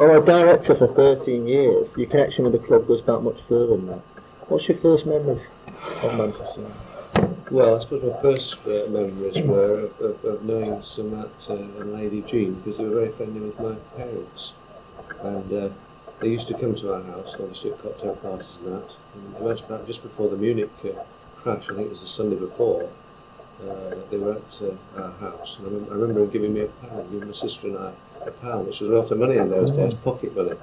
Oh, a director for 13 years. Your connection with the club goes back much further than that. What's your first memories of Manchester United? Well, I suppose my first uh, memories were of, of, of knowing Sir Matt uh, and Lady Jean because they were very friendly with my parents. And uh, they used to come to our house, obviously at cocktail parties and that. And I imagine that just before the Munich uh, crash, I think it was the Sunday before, uh, they were at uh, our house. And I, rem- I remember giving me a pound, my sister and I a pound, which was a lot of money in those days, pocket money.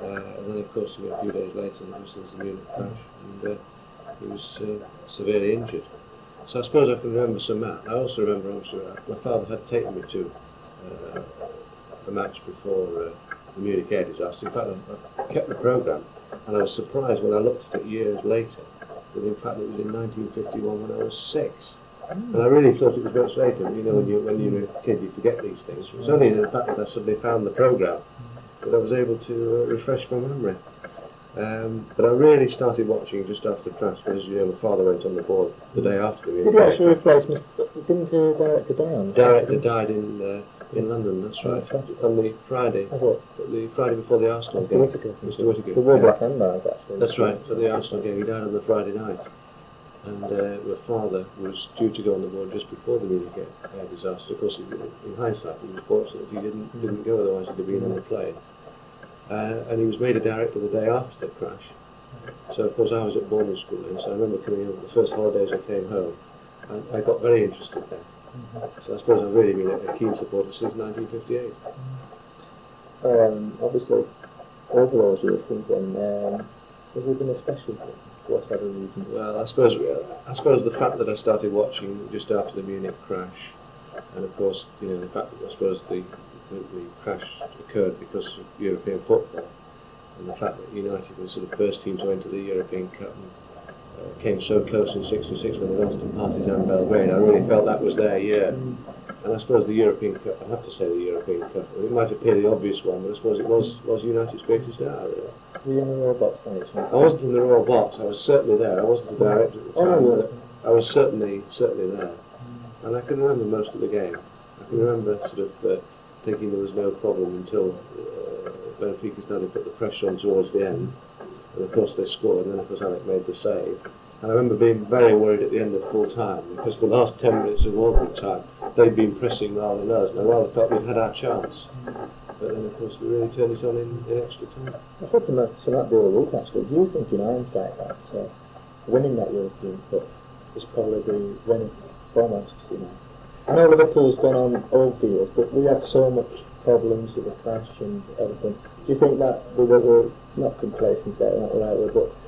Uh, and then, of course, a few days later, it was the Munich crash, and uh, he was uh, severely injured. So I suppose I can remember Sir Matt. I also remember, obviously, my father had taken me to uh, a match before uh, the Munich air disaster. In fact, I, I kept the programme, and I was surprised when I looked at it years later that, in fact, it was in 1951 when I was six. And I really thought it was much later. You know, when you when you're a kid, you forget these things. It was only in the fact that I suddenly found the programme that I was able to uh, refresh my memory. Um, but I really started watching just after the crash because you know my father went on the board the day after Did you actually replace Mr. Didn't the director die on Director died in uh, in London. That's right. Saturday. On the Friday, thought, the Friday before the Arsenal Mr. game. Whittaker. Mr. Whittaker. The War yeah. Actually. That's right. So the Arsenal game, he died on the Friday night, and uh, my father was due to go on the board just before the Munich air disaster. Of course, in hindsight, he was fortunate he didn't didn't go, otherwise he'd have been on the plane. Uh, and he was made a director the day after the crash. So of course I was at boarding school then, so I remember coming over the first holidays I came home, and I got very interested then. So I suppose I've really been a, keen supporter since 1958. Um, obviously, over those years since then, um, has there been a special thing? Whatever reason. Well, I suppose I suppose the fact that I started watching just after the Munich crash, and of course, you know, the fact that I suppose the the, the crash occurred because of European football, and the fact that United was sort of first team to enter the European Cup and uh, came so close in '66 when they lost to Partizan Belgrade. I really felt that was their year. And I suppose the European Cup, I have to say the European Cup, it might appear the obvious one, but I suppose it was, was United's greatest hour, really. Were you in the when it's I wasn't in the royal box. I was certainly there. I wasn't the director at the Oh, time. no, I was certainly certainly there, and I can remember most of the game. I can remember sort of uh, thinking there was no problem until uh, Benfica started to put the pressure on towards the end, and of course they scored, and then of course Alex made the save. And I remember being very worried at the end of full time because the last ten minutes of ordinary time they'd been pressing rather than us, and I rather felt we'd had our chance. But then of course we really turned it on in, in extra time. I said to my son at the other actually, do you think in hindsight that uh, winning that European Cup was probably the winning for Manchester United? I know Liverpool's gone on old years, but we had so much problems with the crash and everything. Do you think that there was a, not complacency, not the right word, but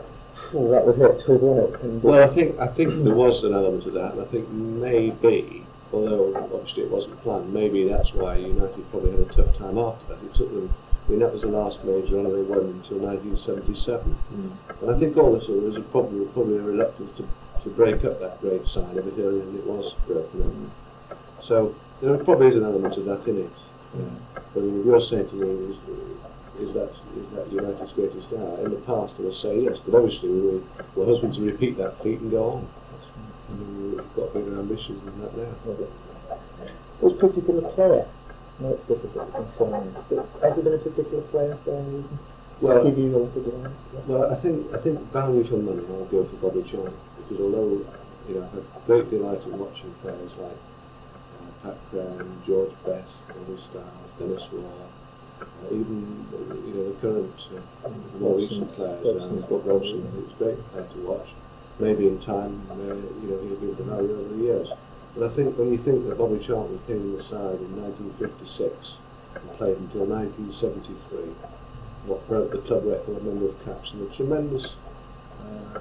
phew, that was it, we've won it. And, uh, Well, I think I think there was an element of that, and I think maybe, although obviously it wasn't planned, maybe that's why United probably had a tough time after that. It took them. I mean, that was the last major honour they won until 1977, mm, and I think also there was a probably probably a reluctance to, to break up that great side a bit earlier than it was broken up. So there probably is an element of that in it. But I mean, you're saying to me is, that is that United's greatest hour? In the past, I would say yes, but obviously we were, we're hoping to repeat that feat and go on. I mean, we've got bigger ambitions than that now. Which particular player? No, it's difficult and so on. But has there been a particular player for any reason? Well- give you to do it? Well, I think I think value for money, I'll go for Bobby John because although you know I had great delight in watching players like uh, Pat Brown, George Best, Bobby Stiles, Dennis uh, even you know the current uh, recent players, um, Bryan Robson, a great player to watch. Maybe in time, uh, you know, he'll be the value over the years. But I think when you think that Bobby Charlton came in the side in 1956 and played until 1973, what broke the club record a number of caps and the tremendous uh,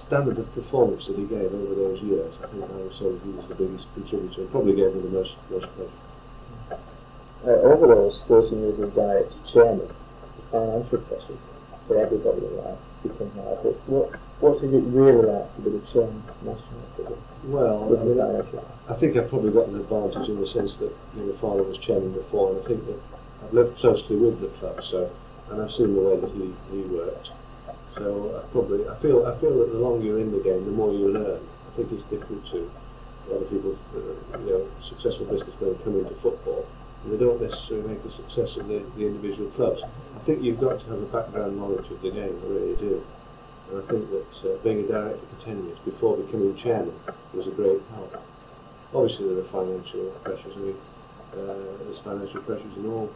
standard of performance that he gave over those years. I think I would say he was the biggest contributor and probably gave him the most, most pleasure. Uh, over those 13 years as director chairman, financial pressures for everybody in life become hard. But what, what is it really like to be the chairman of National Football? Well, I, mean, financial I think I've probably got an advantage in the sense that you know, my father was chairman before, and I think that I've lived closely with the club, so and I've seen the way that he, he worked. So I probably I feel I feel that the longer you're in the game, the more you learn. I think it's different to a lot of people, uh, you know, successful businessmen come into football and they don't necessarily make the success of the, the individual clubs. I think you've got to have a background knowledge of the game, I really do. And I think that uh, being a director for 10 years before becoming chairman was a great help. Obviously there are financial pressures, I mean, uh, there's financial pressures in all,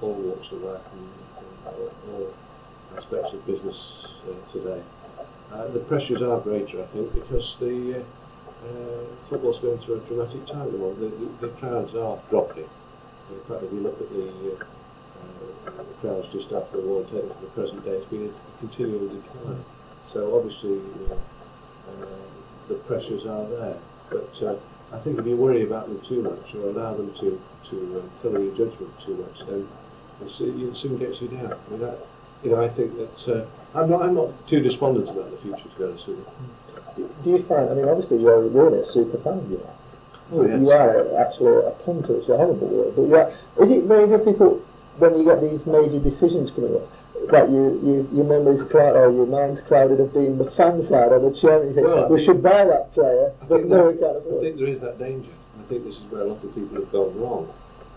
all walks of life and, and all, all aspects of business uh, today. Uh, the pressures are greater, I think, because the uh, uh, football's going through a dramatic time. The, the, the crowds are dropping. In fact, if you look at the, uh, uh, crowds just after the war and to the present day, it's been a continual decline. So obviously, uh, the pressures are there. But I think if you worry about them too much or allow them to to um, colour your judgment too much, then it soon gets you down. I mean, that, you know, I think that uh, I'm not I'm not too despondent about the future, to be honest with you. Do you find, I mean, obviously you're, you're a super fan, you know. Oh, yes. You are actually a punter, it's a horrible word, but is it very difficult when you get these major decisions coming up that you, you your memory's clouded or your mind's clouded of being the fan side or the? You Well, we should buy that player, I but no, that- we can't I afford think there is that danger. I think this is where a lot of people have gone wrong,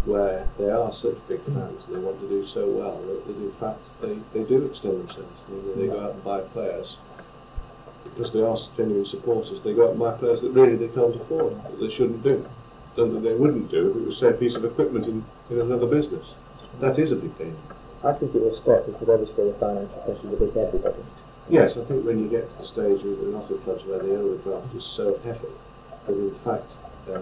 where they are such big fans and they want to do so well that, that in fact they, they do extend themselves. I mean, they go out and buy players because they are genuine supporters. They go out and buy players that really they can't afford, that they shouldn't do, and that they wouldn't do if it was say a piece of equipment in, in another business. That is a big danger. I think it will stop because obviously the financial pressures are big everybody. Yes, I think when you get to the stage with a lot of clubs where the overdraft is so heavy that in fact uh,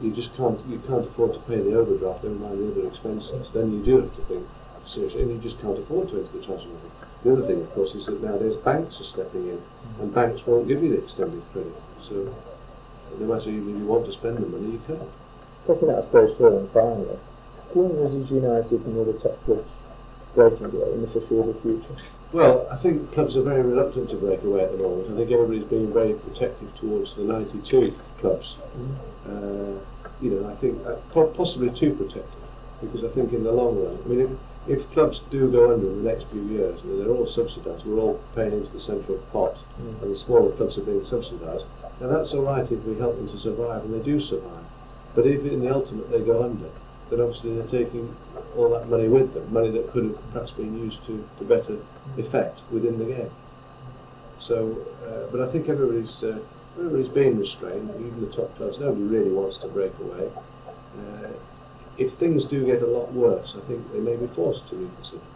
you just can't you can't afford to pay the overdraft, never mind the other expenses, then you do have to think seriously, and you just can't afford to enter the transfer market. The other thing, of course, is that nowadays banks are stepping in, and banks won't give you the extended credit. So no matter if you want to spend the money, you can't. Taking that a stage further and finally, do you envisage United and other top clubs breaking away in the foreseeable future? Well, I think clubs are very reluctant to break away at the moment. I think everybody's being very protective towards the 92 clubs. Uh, you know, I think uh, possibly too protective because I think in the long run, I mean, if, clubs do go under in the next few years, mean, they're all subsidised, we're all paying into the central pot, and the smaller clubs are being subsidised. Now that's all right if we help them to survive, and they do survive. But if in the ultimate they go under, then obviously they're taking all that money with them, money that could have perhaps been used to, to better effect within the game. So, uh, but I think everybody's uh, everybody's being restrained, even the top clubs. Nobody really wants to break away. Uh, if things do get a lot worse, I think they may be forced to reconsider.